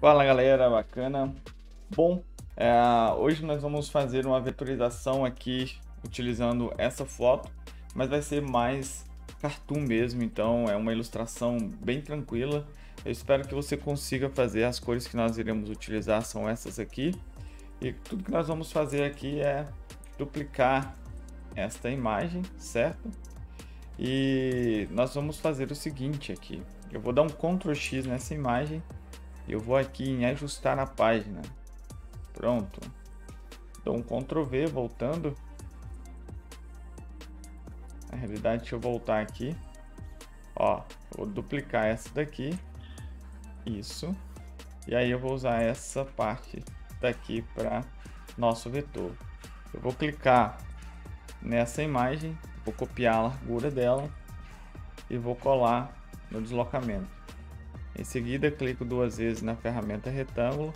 Fala galera, bacana. Bom, é, hoje nós vamos fazer uma vetorização aqui utilizando essa foto, mas vai ser mais cartoon mesmo, então é uma ilustração bem tranquila. Eu espero que você consiga fazer, as cores que nós iremos utilizar são essas aqui. E tudo que nós vamos fazer aqui é duplicar esta imagem, certo? E nós vamos fazer o seguinte aqui. Eu vou dar um Ctrl X nessa imagem eu vou aqui em ajustar a página. Pronto. Dou um Ctrl V voltando. Na realidade, deixa eu voltar aqui. Ó, vou duplicar essa daqui. Isso. E aí eu vou usar essa parte daqui para nosso vetor. Eu vou clicar nessa imagem, vou copiar a largura dela e vou colar no deslocamento. Em seguida, clico duas vezes na ferramenta retângulo,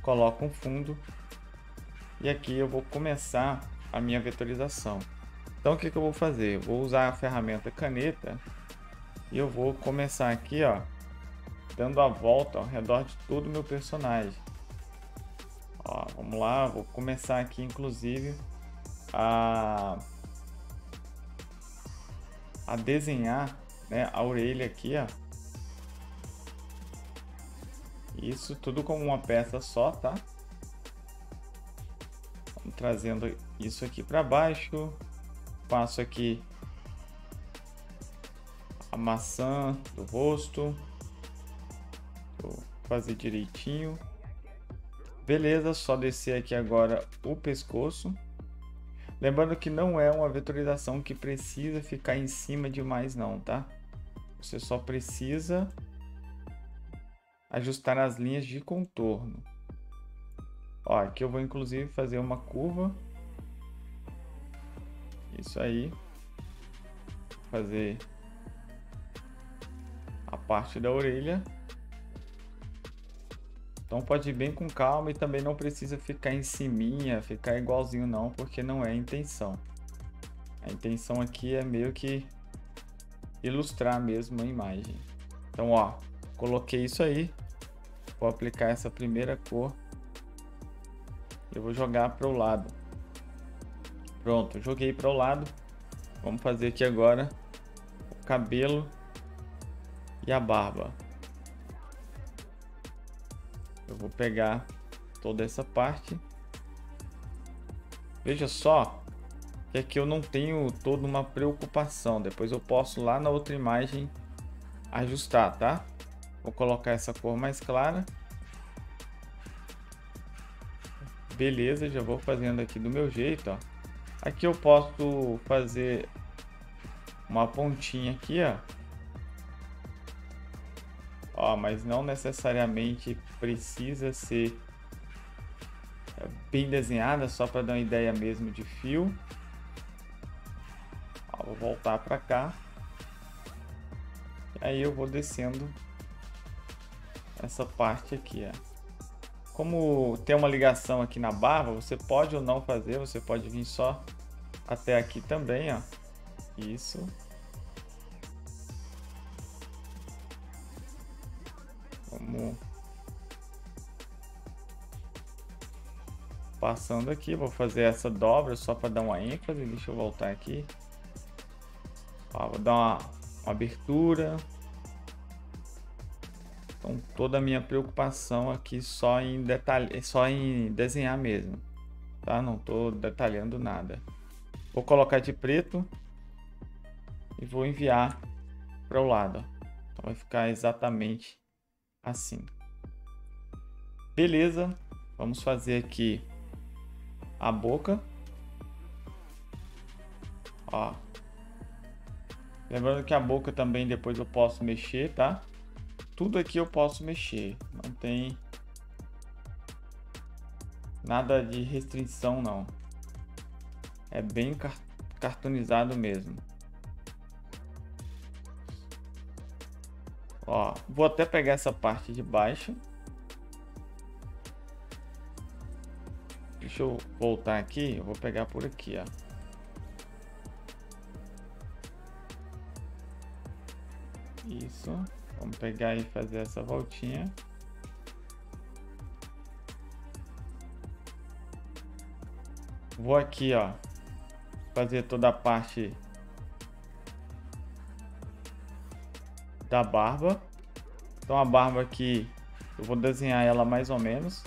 coloco um fundo e aqui eu vou começar a minha vetorização. Então o que, que eu vou fazer? Eu vou usar a ferramenta caneta e eu vou começar aqui, ó, dando a volta ao redor de todo o meu personagem. Ó, vamos lá, vou começar aqui inclusive a, a desenhar né, a orelha aqui, ó, isso tudo como uma peça só, tá? Vamos trazendo isso aqui para baixo. Passo aqui a maçã do rosto. Vou fazer direitinho. Beleza, só descer aqui agora o pescoço. Lembrando que não é uma vetorização que precisa ficar em cima demais não, tá? Você só precisa ajustar as linhas de contorno. Ó, aqui eu vou inclusive fazer uma curva. Isso aí. Fazer a parte da orelha. Então pode ir bem com calma e também não precisa ficar em cima, ficar igualzinho não, porque não é a intenção. A intenção aqui é meio que ilustrar mesmo a imagem. Então, ó, coloquei isso aí, Vou aplicar essa primeira cor. Eu vou jogar para o lado. Pronto, joguei para o lado. Vamos fazer aqui agora o cabelo e a barba. Eu vou pegar toda essa parte. Veja só que aqui eu não tenho toda uma preocupação. Depois eu posso lá na outra imagem ajustar, tá? Vou colocar essa cor mais clara. Beleza, já vou fazendo aqui do meu jeito, ó. Aqui eu posso fazer uma pontinha aqui, ó. Ó, mas não necessariamente precisa ser é, bem desenhada, só para dar uma ideia mesmo de fio. Ó, vou voltar para cá. E aí eu vou descendo essa parte aqui, ó. Como tem uma ligação aqui na barra, você pode ou não fazer, você pode vir só até aqui também, ó. Isso. Vamos passando aqui, vou fazer essa dobra só para dar uma ênfase, deixa eu voltar aqui. Ó, vou dar uma, uma abertura, então toda a minha preocupação aqui só em detalhe, só em desenhar mesmo, tá? Não estou detalhando nada. Vou colocar de preto e vou enviar para o lado. Então vai ficar exatamente assim. Beleza, vamos fazer aqui a boca. Ó. Lembrando que a boca também depois eu posso mexer, tá? Tudo aqui eu posso mexer. Não tem nada de restrição não. É bem cartonizado mesmo. Ó, vou até pegar essa parte de baixo. Deixa eu voltar aqui, eu vou pegar por aqui, ó. Isso. Vamos pegar e fazer essa voltinha. Vou aqui, ó, fazer toda a parte da barba. Então a barba aqui, eu vou desenhar ela mais ou menos.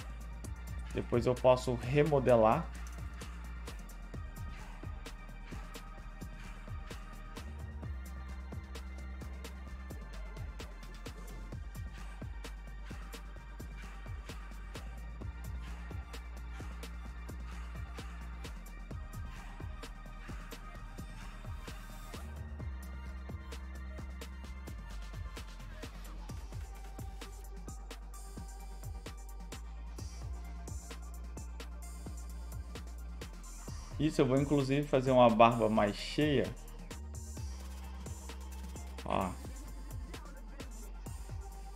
Depois eu posso remodelar Isso, eu vou inclusive fazer uma barba mais cheia. Ó.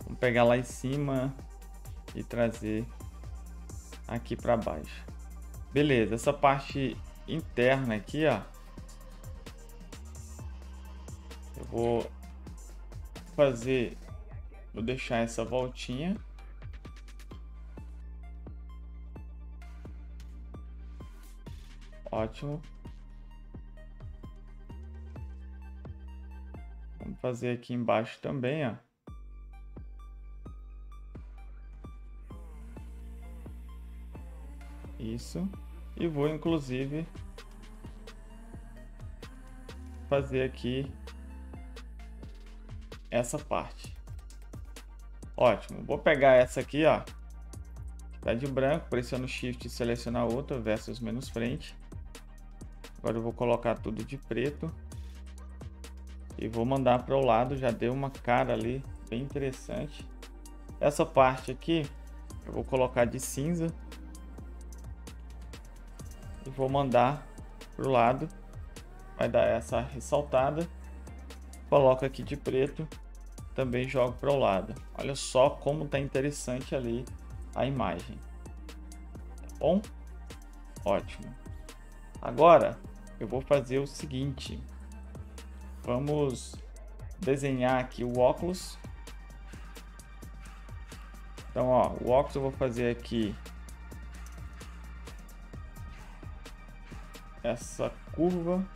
Vamos pegar lá em cima e trazer aqui para baixo. Beleza, essa parte interna aqui, ó. Eu vou fazer, vou deixar essa voltinha. Ótimo. Vamos fazer aqui embaixo também, ó. Isso. E vou, inclusive, fazer aqui essa parte. Ótimo. Vou pegar essa aqui, ó. Tá de branco, pressiono Shift e selecionar outra, versus menos frente. Agora eu vou colocar tudo de preto. E vou mandar para o lado, já deu uma cara ali bem interessante. Essa parte aqui eu vou colocar de cinza. E vou mandar para o lado. Vai dar essa ressaltada. Coloco aqui de preto. Também jogo para o lado. Olha só como tá interessante ali a imagem. Tá bom? Ótimo. Agora eu vou fazer o seguinte. Vamos desenhar aqui o óculos. Então, ó, o óculos eu vou fazer aqui essa curva.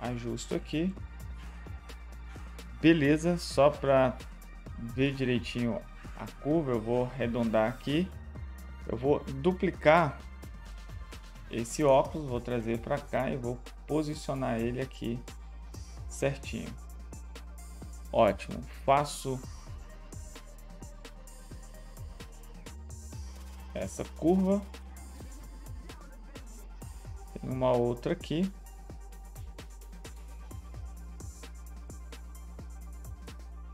Ajusto aqui. Beleza, só para ver direitinho a curva, eu vou arredondar aqui. Eu vou duplicar esse óculos, vou trazer para cá e vou posicionar ele aqui certinho. Ótimo. Faço essa curva. Tem uma outra aqui.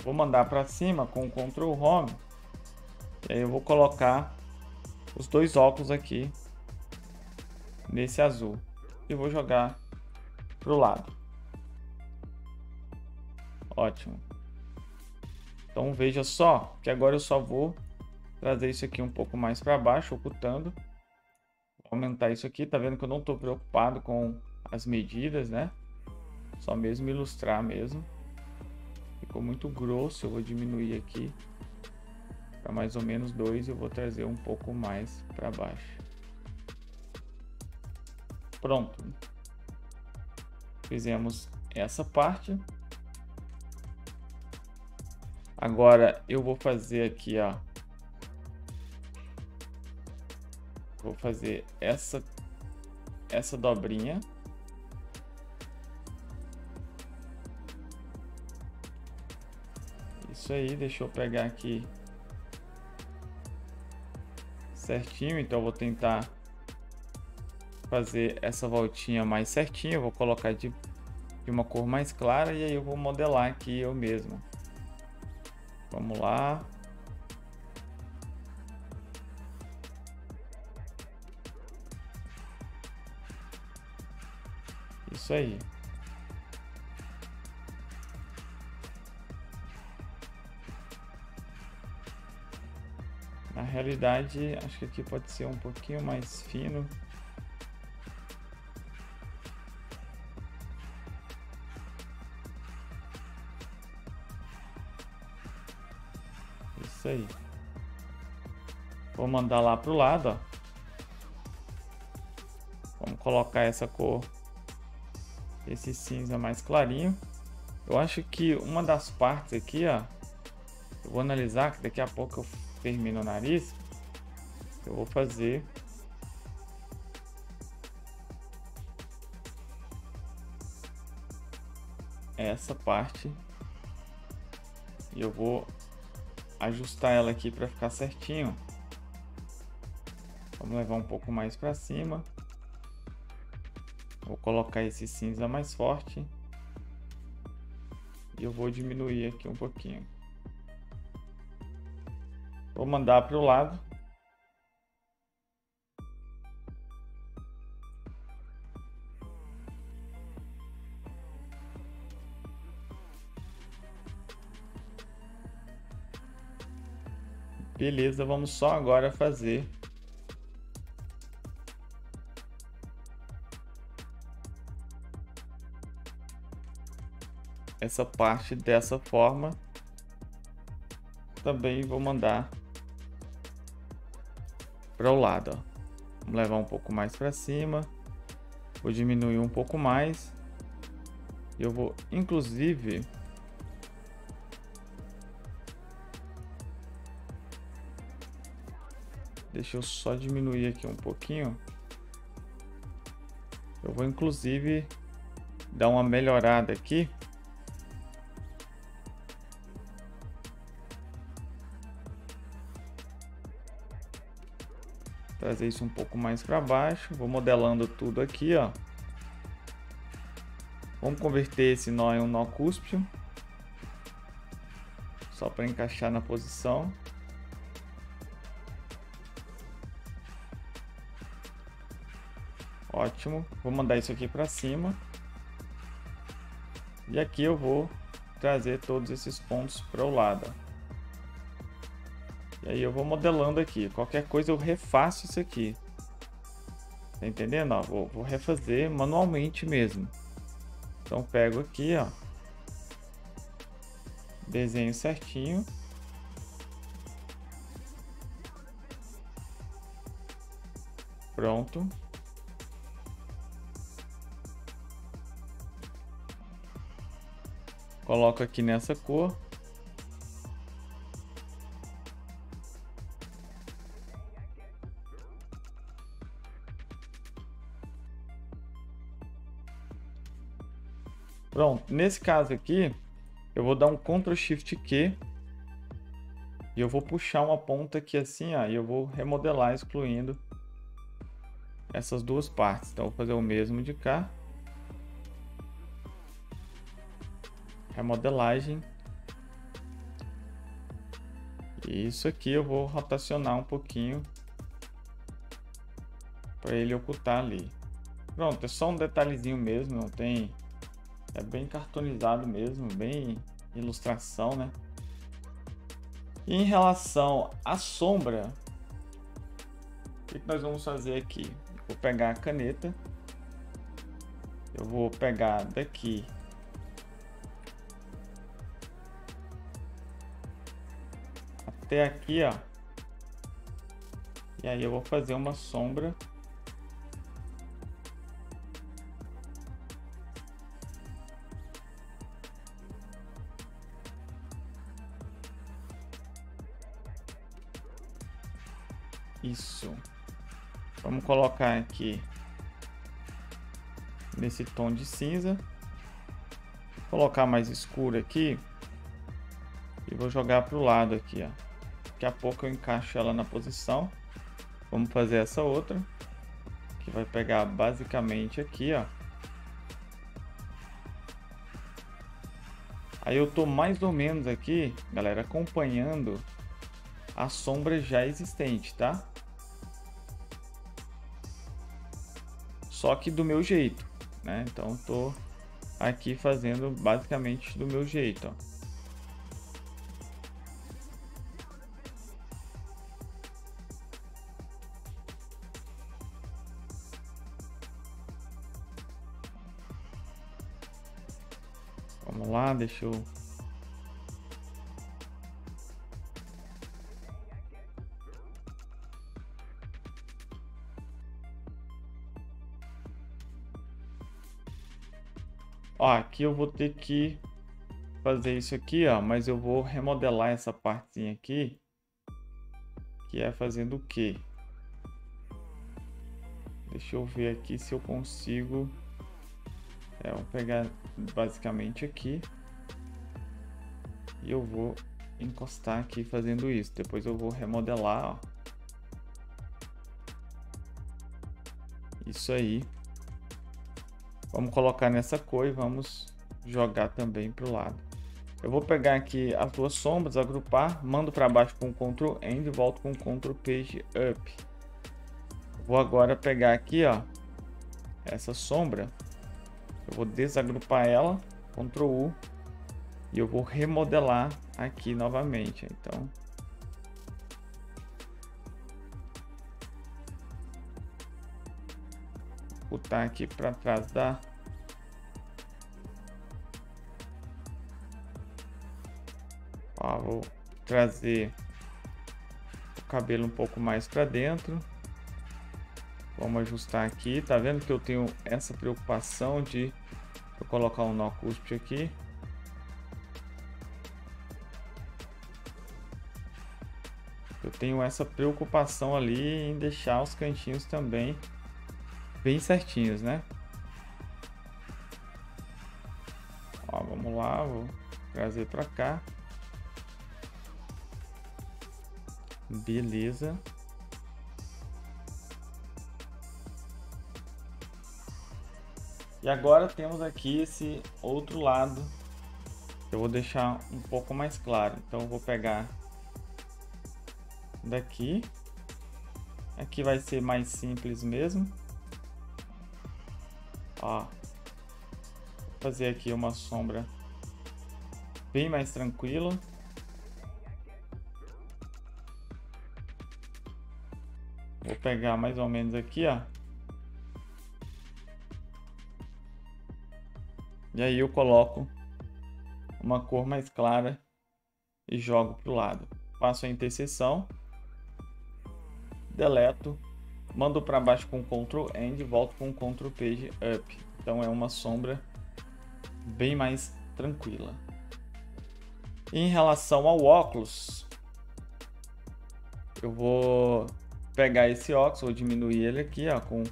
Vou mandar para cima com o Ctrl Home e aí eu vou colocar os dois óculos aqui nesse azul. E vou jogar pro lado. Ótimo. Então veja só que agora eu só vou trazer isso aqui um pouco mais para baixo, ocultando. Vou aumentar isso aqui, tá vendo que eu não estou preocupado com as medidas, né? Só mesmo ilustrar mesmo. Ficou muito grosso, eu vou diminuir aqui para mais ou menos 2 eu vou trazer um pouco mais para baixo. Pronto. Fizemos essa parte. Agora eu vou fazer aqui, ó. Vou fazer essa essa dobrinha. Isso aí, deixa eu pegar aqui certinho, então vou tentar fazer essa voltinha mais certinha, eu vou colocar de, de uma cor mais clara e aí eu vou modelar aqui eu mesmo. Vamos lá. Isso aí. Realidade, acho que aqui pode ser um pouquinho mais fino. Isso aí. Vou mandar lá pro lado, ó. Vamos colocar essa cor, esse cinza mais clarinho. Eu acho que uma das partes aqui, ó, eu vou analisar, que daqui a pouco eu termino o nariz. Eu vou fazer essa parte e eu vou ajustar ela aqui para ficar certinho. Vamos levar um pouco mais para cima. Vou colocar esse cinza mais forte. E eu vou diminuir aqui um pouquinho. Vou mandar para o lado. Beleza, vamos só agora fazer essa parte dessa forma. Também vou mandar para o lado. Ó. Vamos levar um pouco mais para cima. Vou diminuir um pouco mais. Eu vou, inclusive, Deixa eu só diminuir aqui um pouquinho. Eu vou inclusive dar uma melhorada aqui. Trazer isso um pouco mais para baixo. Vou modelando tudo aqui, ó. Vamos converter esse nó em um nó cúspio. Só para encaixar na posição. Ótimo. Vou mandar isso aqui para cima. E aqui eu vou trazer todos esses pontos para o lado. E aí eu vou modelando aqui. Qualquer coisa eu refaço isso aqui. Tá entendendo? Ó, vou, vou refazer manualmente mesmo. Então pego aqui, ó. Desenho certinho. Pronto. Coloco aqui nessa cor. Pronto, nesse caso aqui, eu vou dar um Ctrl Shift Q e eu vou puxar uma ponta aqui assim, ó, e eu vou remodelar excluindo essas duas partes. Então, vou fazer o mesmo de cá. remodelagem. E isso aqui eu vou rotacionar um pouquinho para ele ocultar ali. Pronto, é só um detalhezinho mesmo, não tem... É bem cartonizado mesmo, bem ilustração, né? E em relação à sombra, o que, que nós vamos fazer aqui? Vou pegar a caneta, eu vou pegar daqui até aqui, ó. E aí eu vou fazer uma sombra. Colocar aqui nesse tom de cinza. Vou colocar mais escuro aqui. E vou jogar para o lado aqui, ó. Daqui a pouco eu encaixo ela na posição. Vamos fazer essa outra. Que vai pegar basicamente aqui, ó. Aí eu tô mais ou menos aqui, galera, acompanhando a sombra já existente, tá? Só que do meu jeito, né? Então tô aqui fazendo basicamente do meu jeito, ó. Vamos lá, deixa eu... Ó, aqui eu vou ter que fazer isso aqui, ó, mas eu vou remodelar essa partezinha aqui, que é fazendo o quê? Deixa eu ver aqui se eu consigo... É, vou pegar basicamente aqui. E eu vou encostar aqui fazendo isso. Depois eu vou remodelar, ó. Isso aí. Vamos colocar nessa cor e vamos jogar também para o lado. Eu vou pegar aqui as duas sombras, agrupar, mando para baixo com Ctrl End e volto com Ctrl Page Up. Vou agora pegar aqui, ó, essa sombra. Eu vou desagrupar ela, Ctrl U, e eu vou remodelar aqui novamente. Então, botar aqui para trás da Ó, vou trazer o cabelo um pouco mais para dentro. Vamos ajustar aqui. Tá vendo que eu tenho essa preocupação de eu colocar um nó cúspide aqui. Eu tenho essa preocupação ali em deixar os cantinhos também bem certinhos, né? Ó, vamos lá, vou trazer para cá. Beleza. E agora temos aqui esse outro lado. Eu vou deixar um pouco mais claro. Então eu vou pegar daqui. Aqui vai ser mais simples mesmo. Ó. Fazer aqui uma sombra bem mais tranquila. Vou pegar mais ou menos aqui, ó. E aí eu coloco uma cor mais clara e jogo para o lado. Faço a interseção, deleto, mando para baixo com Ctrl End e volto com Ctrl Page Up. Então é uma sombra bem mais tranquila. Em relação ao óculos, eu vou pegar esse óculos, vou diminuir ele aqui ó, com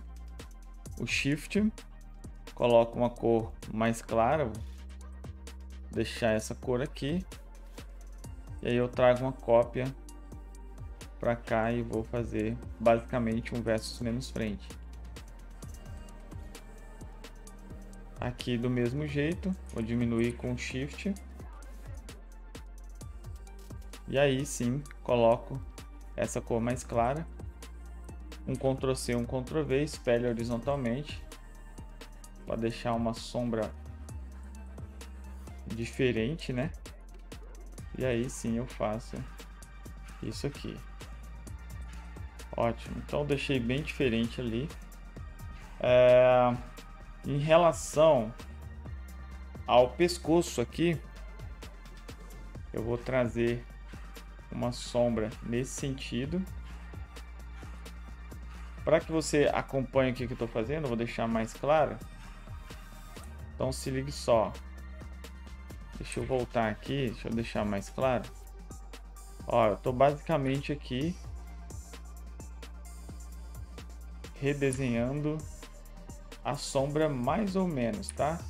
o Shift Coloco uma cor mais clara, vou deixar essa cor aqui. E aí eu trago uma cópia para cá e vou fazer basicamente um versus menos frente. Aqui do mesmo jeito, vou diminuir com Shift. E aí sim, coloco essa cor mais clara. Um Ctrl C, um Ctrl V, espelho horizontalmente para deixar uma sombra diferente, né? E aí sim eu faço isso aqui. Ótimo, então deixei bem diferente ali. É... Em relação ao pescoço aqui, eu vou trazer uma sombra nesse sentido. Para que você acompanhe o que eu estou fazendo, vou deixar mais claro. Então se ligue só. Deixa eu voltar aqui, deixa eu deixar mais claro. Ó, eu tô basicamente aqui redesenhando a sombra mais ou menos, tá?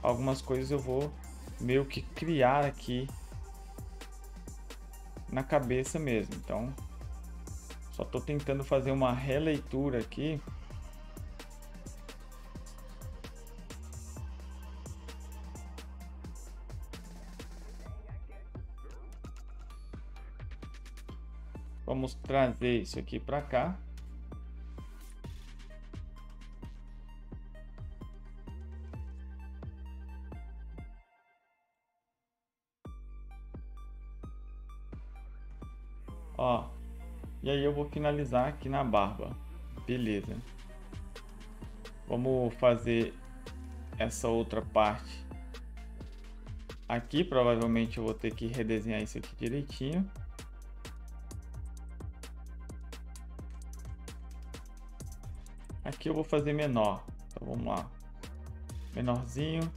Algumas coisas eu vou meio que criar aqui na cabeça mesmo. Então, só tô tentando fazer uma releitura aqui Vamos trazer isso aqui para cá. Ó, e aí eu vou finalizar aqui na barba. Beleza. Vamos fazer essa outra parte aqui. Provavelmente eu vou ter que redesenhar isso aqui direitinho. Aqui eu vou fazer menor. Então vamos lá. Menorzinho.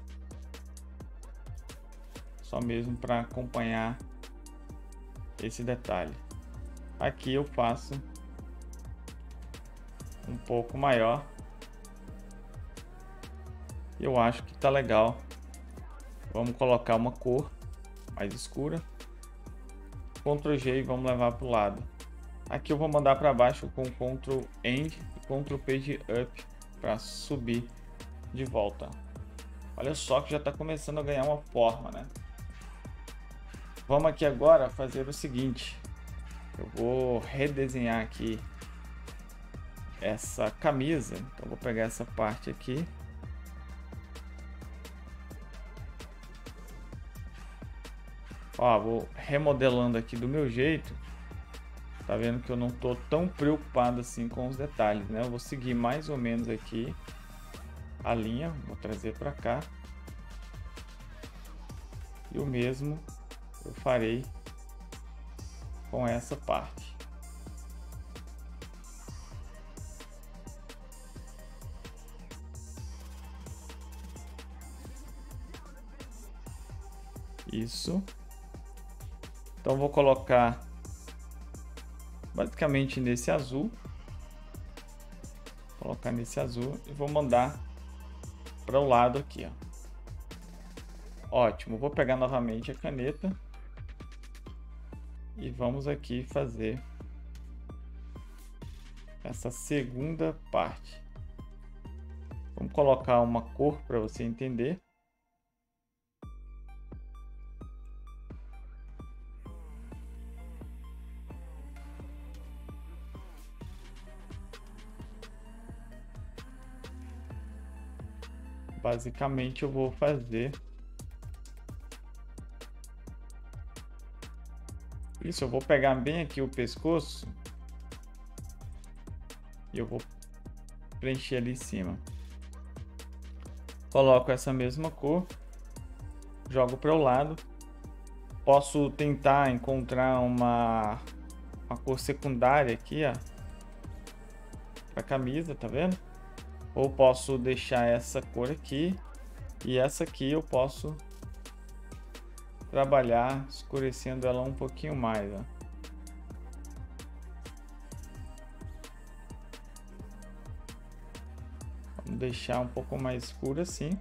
Só mesmo para acompanhar esse detalhe. Aqui eu faço um pouco maior. Eu acho que tá legal. Vamos colocar uma cor mais escura. Ctrl G e vamos levar para o lado. Aqui eu vou mandar para baixo com Ctrl End e Ctrl Page Up para subir de volta. Olha só que já está começando a ganhar uma forma, né? Vamos aqui agora fazer o seguinte. Eu vou redesenhar aqui essa camisa. Então vou pegar essa parte aqui Ó, vou remodelando aqui do meu jeito. Tá vendo que eu não tô tão preocupado assim com os detalhes, né? Eu vou seguir mais ou menos aqui a linha, vou trazer para cá. E o mesmo eu farei com essa parte. Isso. Então vou colocar basicamente nesse azul. Vou colocar nesse azul e vou mandar para o lado aqui, ó. Ótimo, vou pegar novamente a caneta e vamos aqui fazer essa segunda parte. Vamos colocar uma cor para você entender. basicamente eu vou fazer isso, eu vou pegar bem aqui o pescoço e eu vou preencher ali em cima. Coloco essa mesma cor, jogo para o lado. Posso tentar encontrar uma, uma cor secundária aqui, ó, para camisa, tá vendo? Ou posso deixar essa cor aqui e essa aqui eu posso trabalhar escurecendo ela um pouquinho mais. Ó. Vamos deixar um pouco mais escuro assim.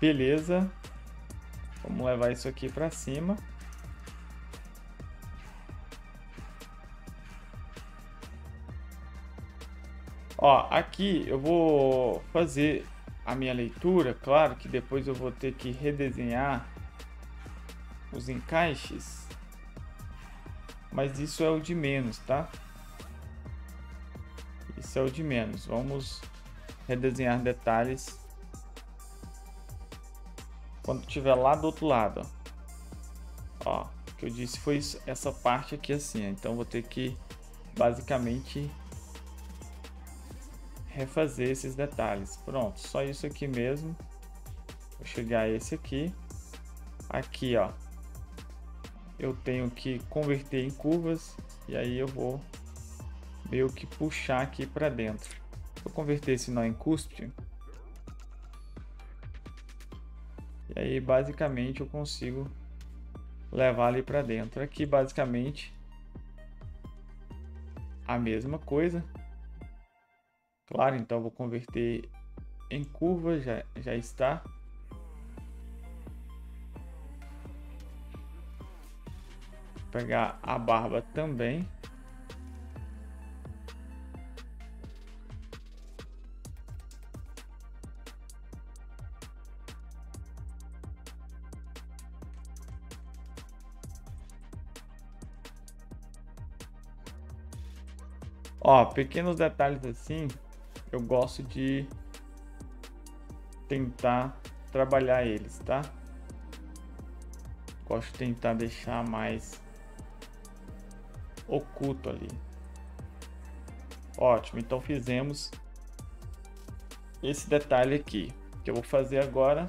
Beleza. Vamos levar isso aqui para cima. Ó, aqui eu vou fazer a minha leitura, claro que depois eu vou ter que redesenhar os encaixes, mas isso é o de menos, tá? Isso é o de menos. Vamos redesenhar detalhes quando estiver lá do outro lado. Ó o que eu disse foi isso, essa parte aqui assim, então vou ter que basicamente refazer esses detalhes. Pronto, só isso aqui mesmo. Vou chegar a esse aqui. Aqui, ó. Eu tenho que converter em curvas e aí eu vou meio que puxar aqui para dentro. Vou converter esse nó em cúspide. E aí basicamente eu consigo levar ali para dentro. Aqui basicamente a mesma coisa. Claro, então vou converter em curva, já, já está. Vou pegar a barba também. Ó, pequenos detalhes assim eu gosto de tentar trabalhar eles, tá? Gosto de tentar deixar mais oculto ali. Ótimo, então fizemos esse detalhe aqui. O que eu vou fazer agora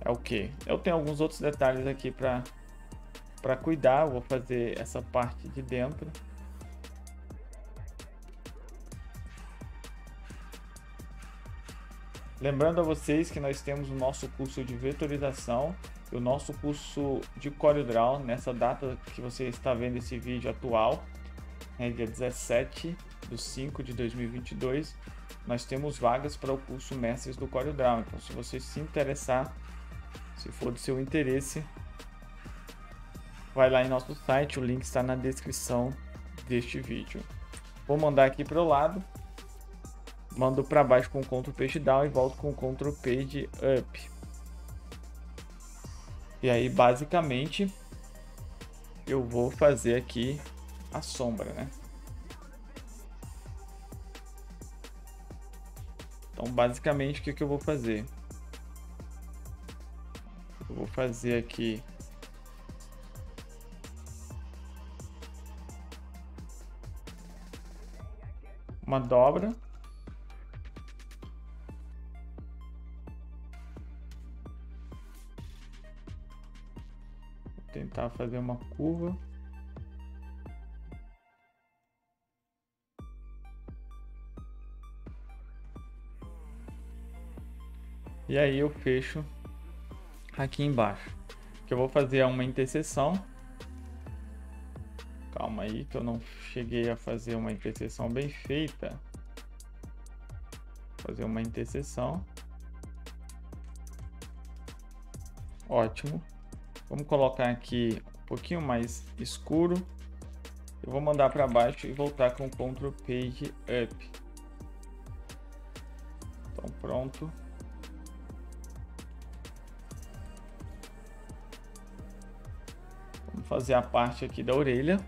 é o que? Eu tenho alguns outros detalhes aqui para cuidar. Eu vou fazer essa parte de dentro. Lembrando a vocês que nós temos o nosso curso de vetorização e o nosso curso de CorelDRAW nessa data que você está vendo esse vídeo atual, é dia 17 de 5 de 2022, nós temos vagas para o curso Mestres do CorelDRAW. Então, se você se interessar, se for do seu interesse, vai lá em nosso site, o link está na descrição deste vídeo. Vou mandar aqui para o lado, mando para baixo com Ctrl Page Down e volto com Ctrl Page Up. E aí, basicamente, eu vou fazer aqui a sombra, né? Então, basicamente, o que, que eu vou fazer? Eu vou fazer aqui uma dobra. Tentar fazer uma curva. E aí eu fecho aqui embaixo. Que eu vou fazer uma interseção. Calma aí que eu não cheguei a fazer uma interseção bem feita. Fazer uma interseção. Ótimo. Vamos colocar aqui um pouquinho mais escuro. Eu vou mandar para baixo e voltar com Ctrl Page Up. Então pronto. Vamos fazer a parte aqui da orelha.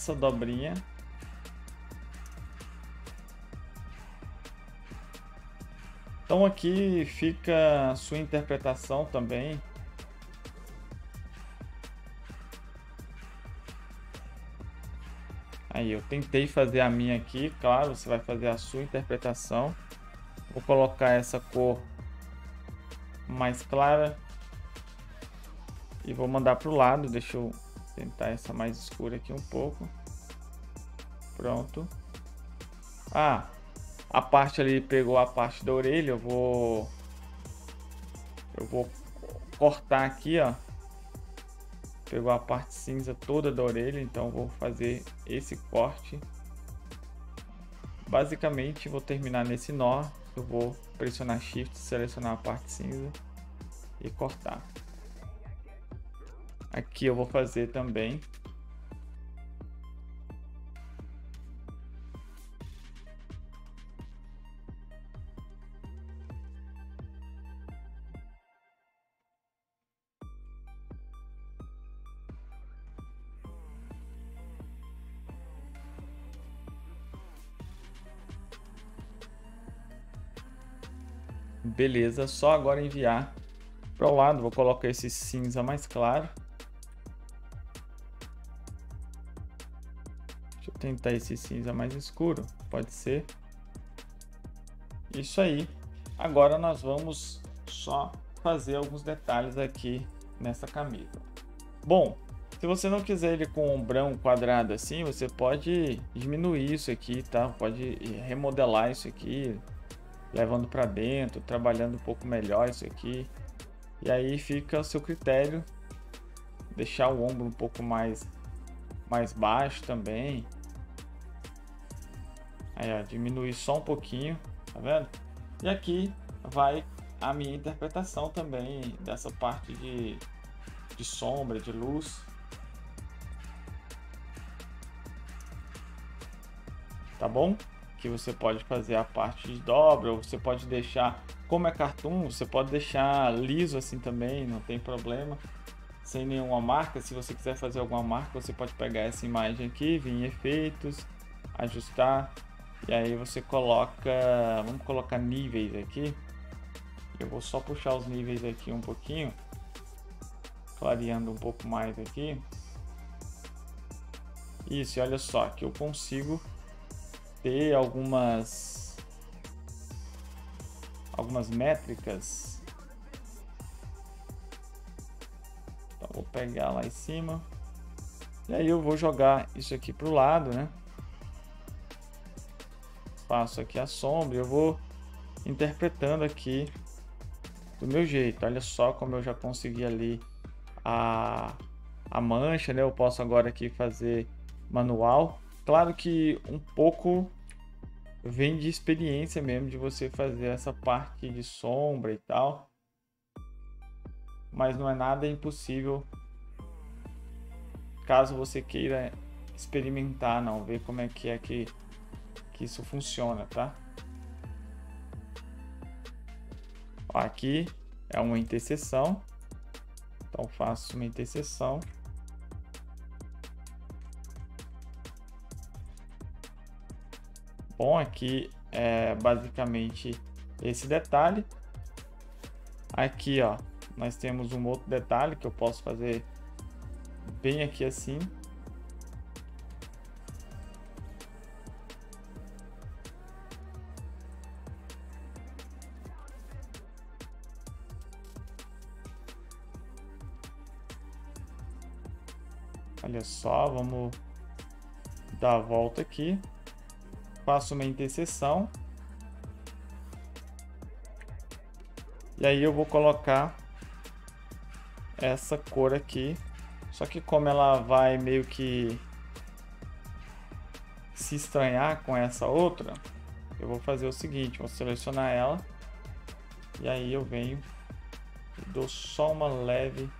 Essa dobrinha Então aqui fica sua interpretação também. Aí eu tentei fazer a minha aqui, claro, você vai fazer a sua interpretação. Vou colocar essa cor mais clara e vou mandar para o lado. Deixa eu tentar essa mais escura aqui um pouco. Pronto. Ah, a parte ali pegou a parte da orelha, eu vou eu vou cortar aqui, ó. Pegou a parte cinza toda da orelha, então vou fazer esse corte. Basicamente vou terminar nesse nó, eu vou pressionar Shift, selecionar a parte cinza e cortar. Aqui eu vou fazer também Beleza, só agora enviar para o lado. Vou colocar esse cinza mais claro. Tentar esse cinza mais escuro. Pode ser. Isso aí. Agora nós vamos só fazer alguns detalhes aqui nessa camisa. Bom, se você não quiser ele com branco quadrado assim, você pode diminuir isso aqui, tá? Pode remodelar isso aqui, levando para dentro, trabalhando um pouco melhor isso aqui. E aí fica a seu critério deixar o ombro um pouco mais mais baixo também. Aí, ó, diminuir só um pouquinho, tá vendo? E aqui vai a minha interpretação também dessa parte de, de sombra, de luz. Tá bom? que você pode fazer a parte de dobra, ou você pode deixar, como é cartoon, você pode deixar liso assim também, não tem problema, sem nenhuma marca. Se você quiser fazer alguma marca, você pode pegar essa imagem aqui, vir em efeitos, ajustar, e aí você coloca, vamos colocar níveis aqui. Eu vou só puxar os níveis aqui um pouquinho, clareando um pouco mais aqui. Isso, e olha só, que eu consigo ter algumas algumas métricas. Então, vou pegar lá em cima. E aí eu vou jogar isso aqui para o lado, né? Faço aqui a sombra, eu vou interpretando aqui do meu jeito. Olha só como eu já consegui ali a, a mancha, né? Eu posso agora aqui fazer manual. Claro que um pouco vem de experiência mesmo de você fazer essa parte de sombra e tal. Mas não é nada impossível caso você queira experimentar, não, ver como é que é que, que isso funciona, tá? Aqui é uma interseção. Então faço uma interseção. Bom, aqui é basicamente esse detalhe. Aqui, ó, nós temos um outro detalhe que eu posso fazer bem aqui assim. Só, vamos dar a volta aqui. Faço uma interseção. E aí eu vou colocar essa cor aqui. Só que como ela vai meio que se estranhar com essa outra, eu vou fazer o seguinte, vou selecionar ela. E aí eu venho e dou só uma leve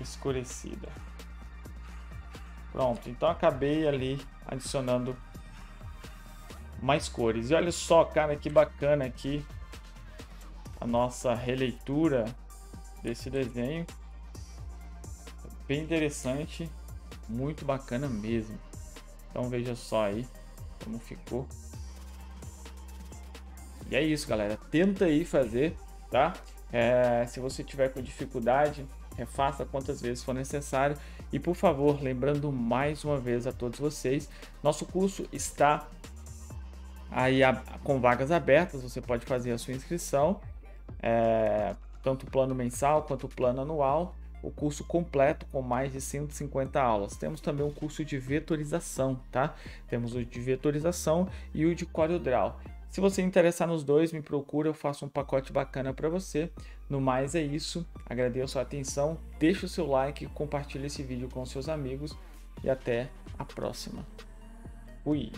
escurecida. Pronto, então acabei ali adicionando mais cores. E olha só, cara, que bacana aqui a nossa releitura desse desenho. Bem interessante, muito bacana mesmo. Então veja só aí como ficou. E é isso, galera. Tenta aí fazer, tá? É, se você tiver com dificuldade, refaça quantas vezes for necessário. E por favor, lembrando mais uma vez a todos vocês, nosso curso está aí com vagas abertas, você pode fazer a sua inscrição, é, tanto o plano mensal quanto o plano anual, o curso completo com mais de 150 aulas. Temos também um curso de vetorização, tá? Temos o de vetorização e o de CorelDRAW. Se você interessar nos dois, me procura, eu faço um pacote bacana para você. No mais é isso, agradeço a atenção, deixa o seu like, compartilhe esse vídeo com seus amigos e até a próxima. Fui!